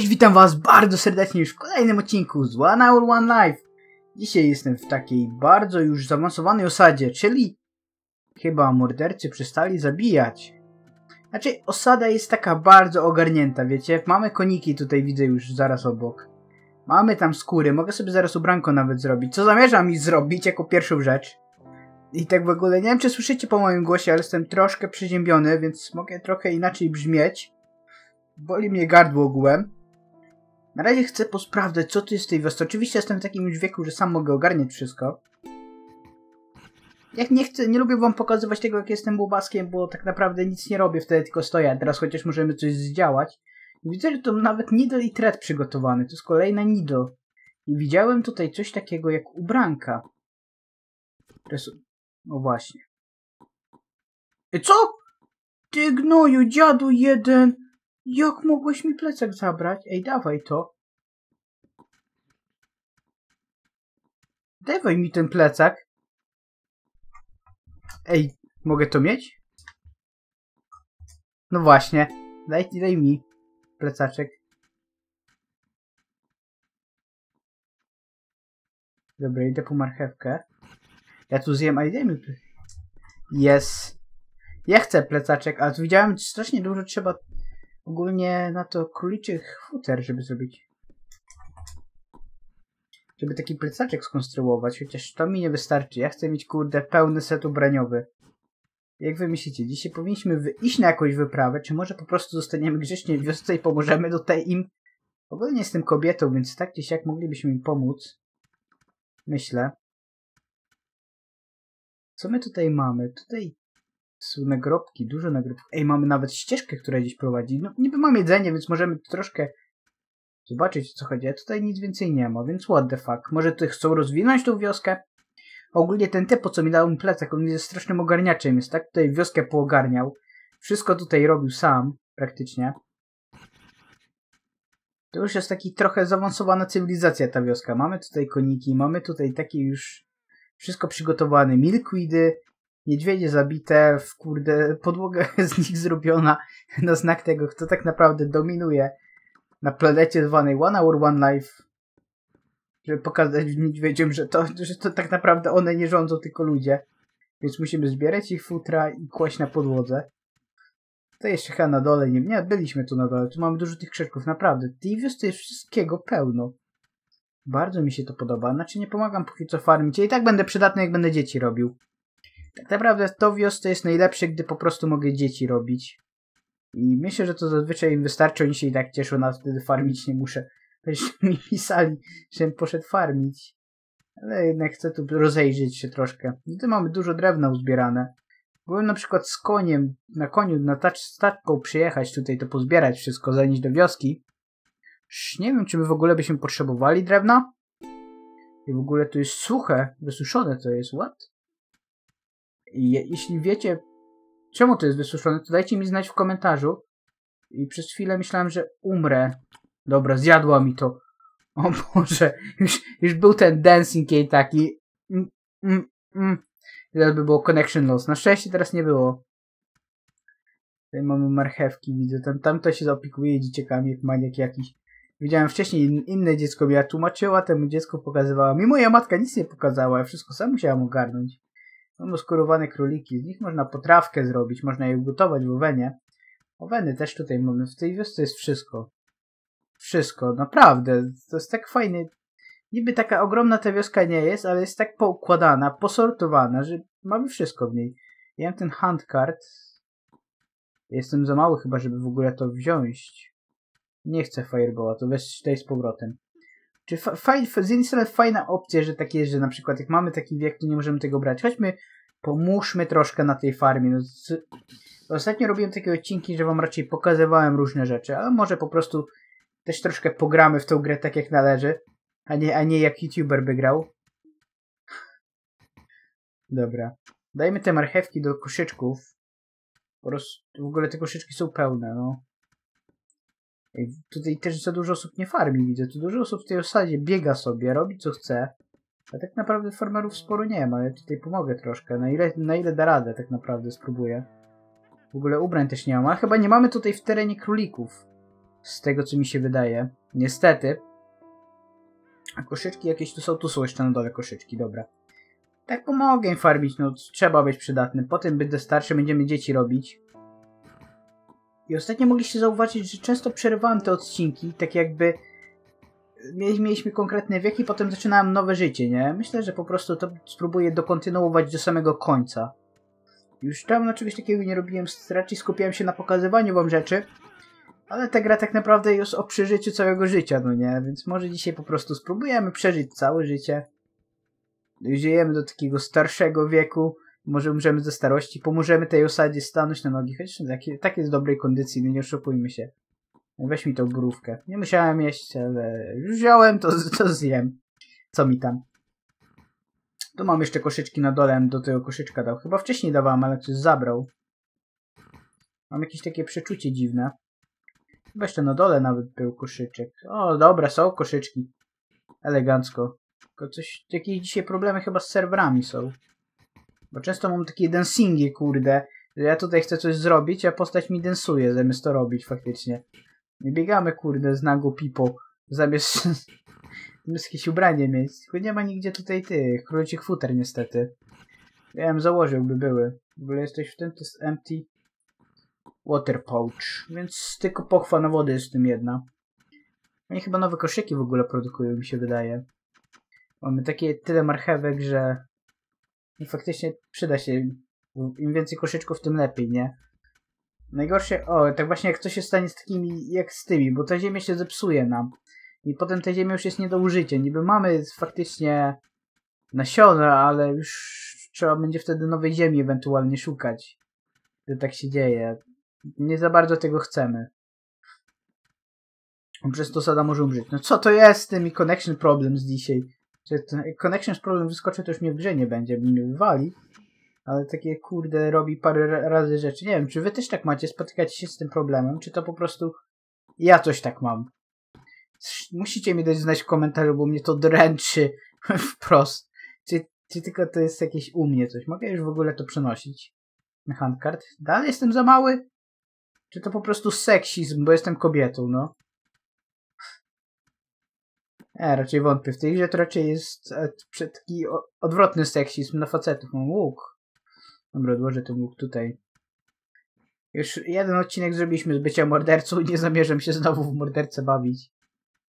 Cześć, witam was bardzo serdecznie już w kolejnym odcinku z One Hour One Life. Dzisiaj jestem w takiej bardzo już zaawansowanej osadzie, czyli chyba mordercy przestali zabijać. Znaczy, osada jest taka bardzo ogarnięta, wiecie? Mamy koniki tutaj, widzę już zaraz obok. Mamy tam skóry, mogę sobie zaraz ubranko nawet zrobić. Co zamierzam mi zrobić jako pierwszą rzecz? I tak w ogóle, nie wiem czy słyszycie po moim głosie, ale jestem troszkę przeziębiony, więc mogę trochę inaczej brzmieć. Boli mnie gardło ogółem. Na razie chcę posprawdzać, co tu jest w tej wiosce. Oczywiście jestem w takim już wieku, że sam mogę ogarniać wszystko. Jak nie chcę, nie lubię wam pokazywać tego, jak jestem bubaskiem, bo tak naprawdę nic nie robię, wtedy tylko stoję. Teraz chociaż możemy coś zdziałać. Widzę, że to nawet needle i thread przygotowany. To jest kolejna needle. I widziałem tutaj coś takiego jak ubranka. Teraz... No właśnie. I co? Ty gnoju, dziadu jeden! Jak mogłeś mi plecak zabrać? Ej, dawaj to. Dawaj mi ten plecak. Ej, mogę to mieć? No właśnie. Daj, daj mi plecaczek. Dobra, idę po marchewkę. Ja tu zjem, a daj mi Jest. Ja chcę plecaczek, ale tu widziałem strasznie dużo trzeba ogólnie na to króliczych futer, żeby zrobić. Żeby taki plecaczek skonstruować, chociaż to mi nie wystarczy. Ja chcę mieć, kurde, pełny set ubraniowy. Jak wy myślicie, dzisiaj powinniśmy iść na jakąś wyprawę, czy może po prostu zostaniemy grzecznie w wiosce i pomożemy tutaj im? Ogólnie jestem kobietą, więc tak gdzieś jak moglibyśmy im pomóc. Myślę. Co my tutaj mamy? Tutaj są nagrobki, dużo nagrobków. Ej, mamy nawet ścieżkę, która gdzieś prowadzi. No, niby mam jedzenie, więc możemy troszkę zobaczyć, co chodzi. A tutaj nic więcej nie ma, więc what the fuck. Może tutaj chcą rozwinąć tą wioskę? Ogólnie ten typ, po co mi dał plecak, on jest strasznym ogarniaczem. Jest tak tutaj wioskę poogarniał. Wszystko tutaj robił sam, praktycznie. To już jest taki trochę zaawansowana cywilizacja ta wioska. Mamy tutaj koniki, mamy tutaj takie już wszystko przygotowane. Milkweedy, niedźwiedzie zabite, w kurde, podłoga z nich zrobiona na znak tego, kto tak naprawdę dominuje na planecie zwanej One Hour One Life. Żeby pokazać niedźwiedziom, że to, że to tak naprawdę one nie rządzą, tylko ludzie. Więc musimy zbierać ich futra i kłaść na podłodze. To jeszcze chyba na dole, nie, nie, byliśmy tu na dole, tu mamy dużo tych krzaczków, naprawdę. Tej wiosce jest wszystkiego pełno. Bardzo mi się to podoba, znaczy nie pomagam póki co farmić, ja i tak będę przydatny, jak będę dzieci robił. Tak naprawdę to wiosce jest najlepsze, gdy po prostu mogę dzieci robić. I myślę, że to zazwyczaj im wystarczy, oni się i tak cieszą, nawet wtedy farmić nie muszę. Będziecie mi pisali, żebym poszedł farmić. Ale jednak chcę tu rozejrzeć się troszkę. I tu mamy dużo drewna uzbierane. Byłem na przykład z koniem, na koniu, na statką przyjechać tutaj, to pozbierać wszystko, zanieść do wioski. Nie wiem, czy my w ogóle byśmy potrzebowali drewna. I w ogóle to jest suche, wysuszone to jest, what? I jeśli wiecie, czemu to jest wysuszone, to dajcie mi znać w komentarzu. I przez chwilę myślałem, że umrę. Dobra, zjadła mi to. O Boże, już, już był ten dancing jej taki. Mm, mm, mm. Teraz by było connection loss. Na szczęście teraz nie było. Tutaj mamy marchewki, widzę. Tam, tam to się zaopiekuje dzieciakami, jak maniak jakiś. Widziałem wcześniej inne dziecko, ja tłumaczyła temu dziecku, pokazywała. Mi moja matka nic nie pokazała, ja wszystko sam musiałam ogarnąć. Mam skórowane króliki, z nich można potrawkę zrobić, można je ugotować w owenie. Oweny też tutaj mamy, w tej wiosce jest wszystko. Wszystko, naprawdę. To jest tak fajny. Niby taka ogromna ta wioska nie jest, ale jest tak poukładana, posortowana, że mamy wszystko w niej. Ja mam ten handcart. Jestem za mały chyba, żeby w ogóle to wziąć. Nie chcę Fireballa, to weź tutaj z powrotem. Czy faj, z jednej strony fajna opcja, że tak jest, że na przykład jak mamy taki wiek, to nie możemy tego brać. Chodźmy, pomóżmy troszkę na tej farmie. No, z... Ostatnio robiłem takie odcinki, że wam raczej pokazywałem różne rzeczy, ale może po prostu też troszkę pogramy w tą grę tak jak należy, a nie, a nie jak youtuber by grał. Dobra. Dajmy te marchewki do koszyczków. Po prostu w ogóle te koszyczki są pełne, no. Tutaj też za dużo osób nie farmi, widzę. Tu dużo osób w tej osadzie biega sobie, robi co chce. A tak naprawdę farmerów sporo nie ma. Ja tutaj pomogę troszkę. Na ile, na ile da radę tak naprawdę spróbuję. W ogóle ubrań też nie mam. Chyba nie mamy tutaj w terenie królików. Z tego, co mi się wydaje. Niestety. A koszyczki jakieś tu są, tu są jeszcze na dole koszyczki, dobra. Tak pomogę im farmić, no trzeba być przydatnym. Potem będę starszy, będziemy dzieci robić. I ostatnio mogliście zauważyć, że często przerywałem te odcinki, tak jakby mieliśmy konkretne wieki, potem zaczynałem nowe życie, nie? Myślę, że po prostu to spróbuję dokontynuować do samego końca. Już dawno czegoś takiego nie robiłem, raczej skupiałem się na pokazywaniu wam rzeczy, ale ta gra tak naprawdę jest o przeżyciu całego życia, no nie? Więc może dzisiaj po prostu spróbujemy przeżyć całe życie. Żyjemy do takiego starszego wieku, może umrzemy ze starości, pomożemy tej osadzie stanąć na nogi, chociaż tak, jest dobrej kondycji, no nie oszukujmy się. Weź mi tą borówkę. Nie musiałem jeść, ale wziąłem, to, to zjem. Co mi tam? Tu mam jeszcze koszyczki na dole, do tego koszyczka dał. Chyba wcześniej dawałem, ale ktoś zabrał. Mam jakieś takie przeczucie dziwne. Chyba jeszcze na dole nawet był koszyczek. O, dobra, są koszyczki. Elegancko. Tylko coś, jakieś dzisiaj problemy chyba z serwerami są. Bo często mam takie dancingi, kurde. Że ja tutaj chcę coś zrobić, a postać mi densuje zamiast to robić faktycznie. Nie biegamy, kurde, z nago pipo. Zamiast, zamiast jakieś ubranie mieć. Tylko nie ma nigdzie tutaj tych królicich futer niestety. Wiem, założyłby były. W ogóle jesteś w tym, to jest empty water pouch. Więc tylko pochwa na wody jest w tym jedna. Oni chyba nowe koszyki w ogóle produkują, mi się wydaje. Mamy takie tyle marchewek, że faktycznie przyda się. Im więcej koszyczków, tym lepiej, nie? Najgorsze, o, tak właśnie jak coś się stanie z takimi, jak z tymi, bo ta ziemia się zepsuje nam. I potem ta ziemia już jest nie do użycia. Niby mamy faktycznie nasiona, ale już trzeba będzie wtedy nowej ziemi ewentualnie szukać. Że tak się dzieje. Nie za bardzo tego chcemy. Przez to sada może umrzeć. No co to jest z tymi connection problems dzisiaj? Czy connection problem wyskoczy, to już mnie w grze nie będzie, mnie wywali ale takie kurde robi parę razy rzeczy. Nie wiem, czy wy też tak macie, spotykacie się z tym problemem, czy to po prostu ja coś tak mam. Musicie mi dać znać w komentarzu, bo mnie to dręczy wprost. Czy, czy tylko to jest jakieś u mnie coś? Mogę już w ogóle to przenosić? Na handcard? Dalej jestem za mały? Czy to po prostu seksizm, bo jestem kobietą, no? E, raczej wątpię. W tej grze to raczej jest e, taki odwrotny seksizm na facetów. Mam łuk. Dobra, odłożę ten łuk tutaj. Już jeden odcinek zrobiliśmy z bycia mordercą i nie zamierzam się znowu w morderce bawić.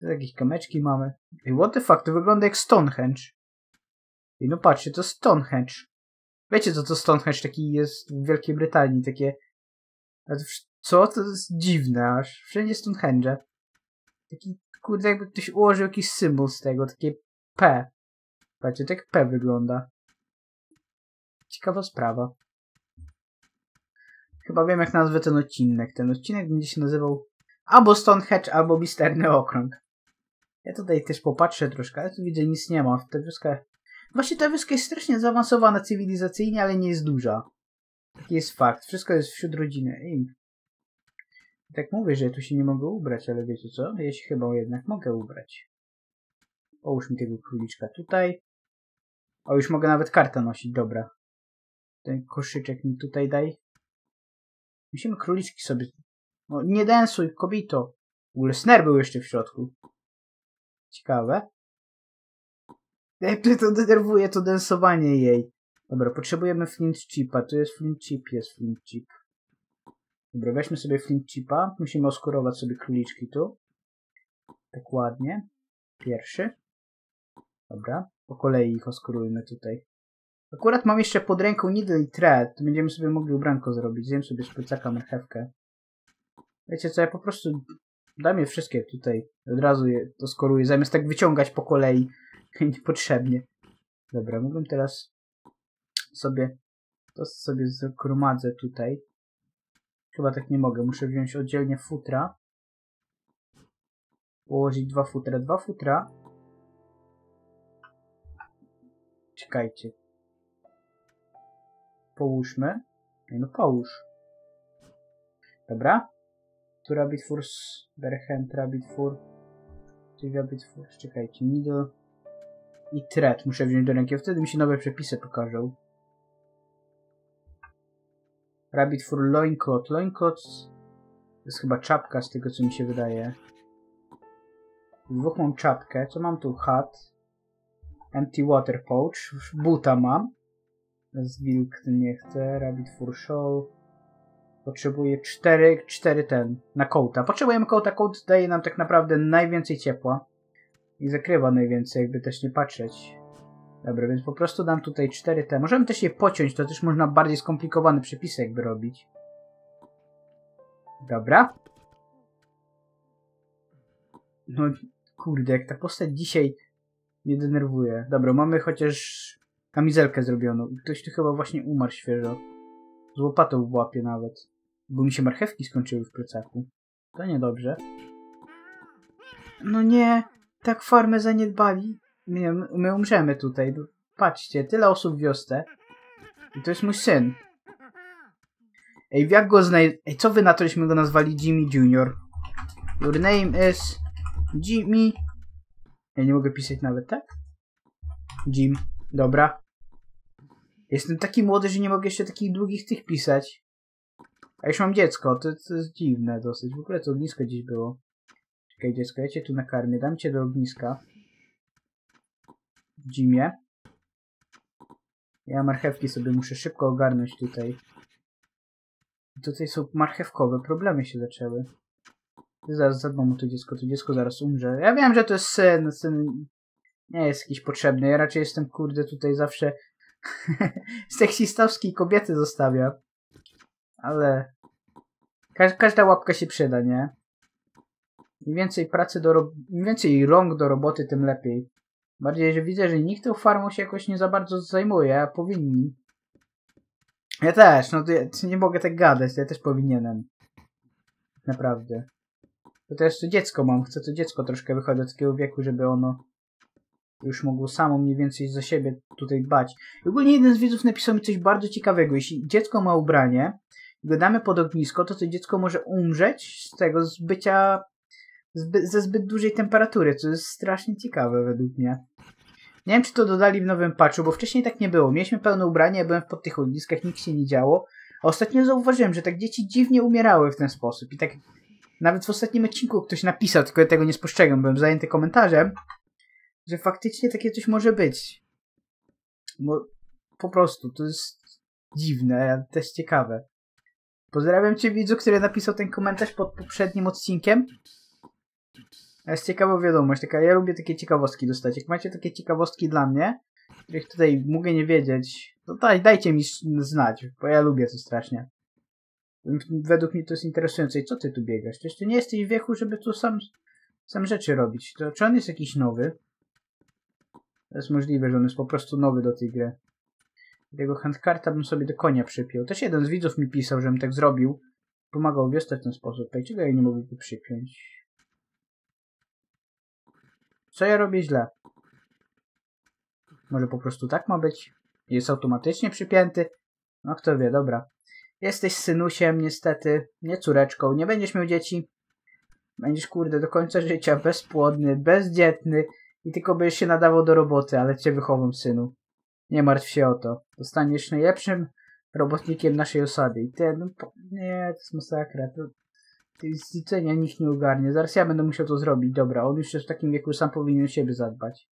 Jakieś kameczki mamy. Ej, what the fuck, to wygląda jak Stonehenge. I no patrzcie, to Stonehenge. Wiecie co to Stonehenge taki jest w Wielkiej Brytanii, takie... Co? To jest dziwne aż. Wszędzie Stonehenge. Taki, kurde, jakby ktoś ułożył jakiś symbol z tego, takie P. Patrzcie, tak P wygląda. Ciekawa sprawa. Chyba wiem, jak nazwę ten odcinek. Ten odcinek będzie się nazywał albo Stonehenge, albo Misterny Okrąg. Ja tutaj też popatrzę troszkę, ale tu widzę nic nie ma. Ta wioska... Właśnie ta wioska jest strasznie zaawansowana cywilizacyjnie, ale nie jest duża. Taki jest fakt. Wszystko jest wśród rodziny. I... Tak mówię, że ja tu się nie mogę ubrać, ale wiecie co? Ja się chyba jednak mogę ubrać. Połóż mi tego króliczka tutaj. O, już mogę nawet kartę nosić, dobra. Ten koszyczek mi tutaj daj. Musimy króliczki sobie... No, nie densuj, kobito. W ogóle sner był jeszcze w środku. Ciekawe. Jak to denerwuje, to densowanie jej. Dobra, potrzebujemy flint chipa. Tu jest flint chip, jest flint chip. Dobra, weźmy sobie flint chipa. Musimy oskurować sobie króliczki tu. Tak ładnie. Pierwszy. Dobra, po kolei ich oskurujmy tutaj. Akurat mam jeszcze pod ręką needle i thread, to będziemy sobie mogli ubranko zrobić. Zjem sobie z plecaka marchewkę. Wiecie co, ja po prostu dam je wszystkie tutaj. Od razu je to skoruję, zamiast tak wyciągać po kolei. Niepotrzebnie. Dobra, mógłbym teraz sobie to sobie zagromadzę tutaj. Chyba tak nie mogę. Muszę wziąć oddzielnie futra. Położyć dwa futra. Dwa futra. Czekajcie połóżmy. No połóż. Dobra. Tu rabbit force, berhand rabbit for. Tu rabbit force, czekajcie, needle i thread muszę wziąć do ręki, wtedy mi się nowe przepisy pokażą. Rabbit for loincloth. Loincloth To jest chyba czapka z tego co mi się wydaje. Dwóch mam czapkę. Co mam tu? Hat. Empty water pouch. Buta mam. Z wilk nie chcę. Rabbit for show. Potrzebuję cztery, cztery ten. Na kołta. Potrzebujemy kołta. Kołt daje nam tak naprawdę najwięcej ciepła. I zakrywa najwięcej, jakby też nie patrzeć. Dobra, więc po prostu dam tutaj cztery te. Możemy też je pociąć, to też można bardziej skomplikowane przepisy jakby robić. Dobra. No kurde, jak ta postać dzisiaj mnie denerwuje. Dobra, mamy chociaż kamizelkę zrobioną. Ktoś tu chyba właśnie umarł świeżo. Z łopatą w łapie nawet. Bo mi się marchewki skończyły w plecaku. To niedobrze. No nie, tak farmę zaniedbali. My, my umrzemy tutaj. Patrzcie, tyle osób w wiosce. I to jest mój syn. Ej, jak go znaj... Ej, co wy na to, żeśmy go nazwali Jimmy Junior? Your name is Jimmy... Ja nie mogę pisać nawet, tak? Jim. Dobra. Jestem taki młody, że nie mogę jeszcze takich długich tych pisać. A już mam dziecko, to, to jest dziwne dosyć. W ogóle to ognisko gdzieś było. Czekaj dziecko, ja cię tu nakarmię, dam cię do ogniska. Jimie. Ja marchewki sobie muszę szybko ogarnąć tutaj. Tutaj są marchewkowe, problemy się zaczęły. Zaraz zadbam mu to dziecko, to dziecko zaraz umrze. Ja wiem, że to jest syn, syn nie jest jakiś potrzebny. Ja raczej jestem, kurde, tutaj zawsze seksistowski kobiety zostawia. Ale Ka każda łapka się przyda, nie? Im więcej pracy do im więcej rąk do roboty, tym lepiej. Bardziej, że widzę, że nikt tą farmą się jakoś nie za bardzo zajmuje, a powinni. Ja też, no to ja nie mogę tak gadać, ja też powinienem. Naprawdę. To też to dziecko mam, chcę to dziecko troszkę wychodzić do takiego wieku, żeby ono już mogło samo mniej więcej za siebie tutaj dbać. I ogólnie jeden z widzów napisał mi coś bardzo ciekawego. Jeśli dziecko ma ubranie, go damy pod ognisko, to to dziecko może umrzeć z tego, z bycia zby, ze zbyt dużej temperatury, co jest strasznie ciekawe według mnie. Nie wiem, czy to dodali w nowym patchu, bo wcześniej tak nie było. Mieliśmy pełne ubranie, ja byłem pod tych ogniskach, nic się nie działo. A ostatnio zauważyłem, że tak dzieci dziwnie umierały w ten sposób. I tak nawet w ostatnim odcinku ktoś napisał, tylko ja tego nie spostrzegam, byłem zajęty komentarzem, że faktycznie takie coś może być. Bo po prostu, to jest dziwne, też ciekawe. Pozdrawiam cię widzu, który napisał ten komentarz pod poprzednim odcinkiem. To jest ciekawa wiadomość, taka, ja lubię takie ciekawostki dostać. Jak macie takie ciekawostki dla mnie, których tutaj mogę nie wiedzieć, to daj, dajcie mi znać, bo ja lubię to strasznie. Według mnie to jest interesujące. I co ty tu biegasz? Czy ty nie jesteś w wieku, żeby tu sam, sam rzeczy robić? To, czy on jest jakiś nowy? To jest możliwe, że on jest po prostu nowy do tej gry. Jego handkarta bym sobie do konia przypiął. Też jeden z widzów mi pisał, żebym tak zrobił. Pomagał wiosce w ten sposób. Czego ja nie mogę tu przypiąć? Co ja robię źle? Może po prostu tak ma być? Jest automatycznie przypięty? No kto wie, dobra. Jesteś synusiem, niestety, nie córeczką, nie będziesz miał dzieci. Będziesz, kurde, do końca życia bezpłodny, bezdzietny i tylko będziesz się nadawał do roboty, ale cię wychowam, synu. Nie martw się o to. Zostaniesz najlepszym robotnikiem naszej osady. I ten, no, nie, to jest masakra. To, zliczenia nikt nie ogarnie. Zaraz ja będę musiał to zrobić. Dobra, on już jest w takim wieku, sam powinien siebie zadbać.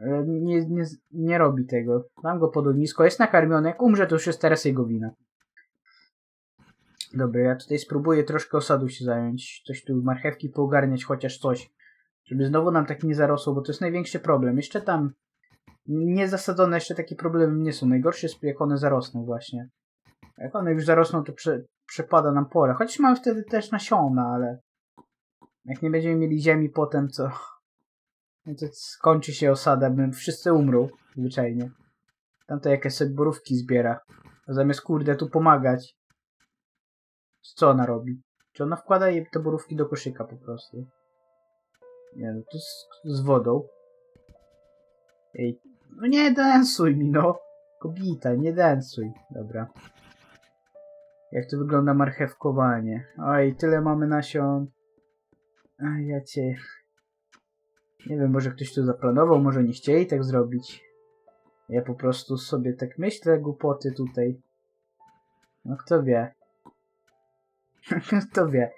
Ale nie, nie, nie robi tego. Mam go pod ognisko, jest nakarmiony. Jak umrze, to już jest teraz jego wina. Dobra, ja tutaj spróbuję troszkę osadu się zająć. Coś tu marchewki poogarniać, chociaż coś. Żeby znowu nam tak nie zarosło, bo to jest największy problem. Jeszcze tam niezasadzone jeszcze takie problemy nie są. Najgorsze jest jak one zarosną właśnie. Jak one już zarosną, to prze, przepada nam pole. Chociaż mamy wtedy też nasiona, ale jak nie będziemy mieli ziemi potem, to, to skończy się osada, my wszyscy umrą zwyczajnie. Tamto jakieś sobie borówki zbiera. A zamiast kurde tu pomagać. Co ona robi? Czy ona wkłada te borówki do koszyka po prostu? Nie no, to z, z wodą. Ej, no nie densuj mi, no. Kobita, nie densuj. Dobra. Jak to wygląda marchewkowanie. Oj, tyle mamy nasion. A ja cię... Nie wiem, może ktoś to zaplanował, może nie chcieli tak zrobić. Ja po prostu sobie tak myślę, głupoty tutaj. No kto wie. Kto wie.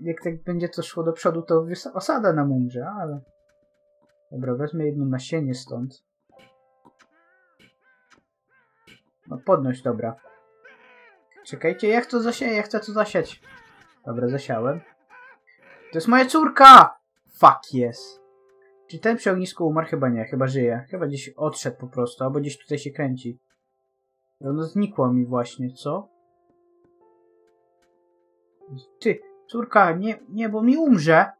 Jak tak będzie to szło do przodu, to osada nam umrze, ale... Dobra, wezmę jedno nasienie stąd. No podnoś, dobra. Czekajcie, jak to zasieję? Ja chcę to zasiać. Dobra, zasiałem. To jest moja córka! Fuck yes. Czy ten przy ognisku umarł? Chyba nie, chyba żyje. Chyba gdzieś odszedł po prostu, albo gdzieś tutaj się kręci. No znikło mi właśnie, co? Ty, córka, nie, nie, bo mi umrze.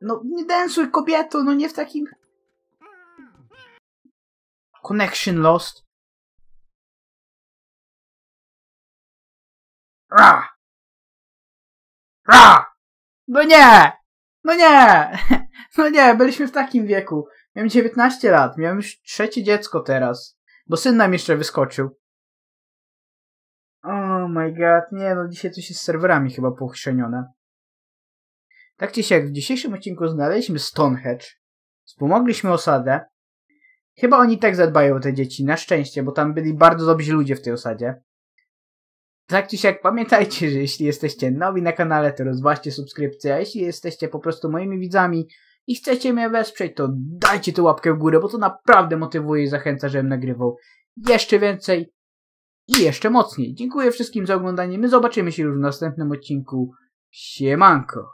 No, nie densuj kobieto, no nie w takim... Connection lost. Ra! Ra! No nie! No nie! No nie, byliśmy w takim wieku. Miałem 19 lat, miałem już trzecie dziecko teraz. Bo syn nam jeszcze wyskoczył. Oh my god, nie no, dzisiaj coś jest z serwerami chyba pochrzenione. Tak czy siak, w dzisiejszym odcinku znaleźliśmy Stonehenge. Wspomogliśmy osadę. Chyba oni tak zadbają o te dzieci, na szczęście, bo tam byli bardzo dobrzy ludzie w tej osadzie. Tak czy siak, pamiętajcie, że jeśli jesteście nowi na kanale, to rozważcie subskrypcję, a jeśli jesteście po prostu moimi widzami i chcecie mnie wesprzeć, to dajcie tę łapkę w górę, bo to naprawdę motywuje i zachęca, żebym nagrywał jeszcze więcej i jeszcze mocniej. Dziękuję wszystkim za oglądanie, my zobaczymy się już w następnym odcinku. Siemanko!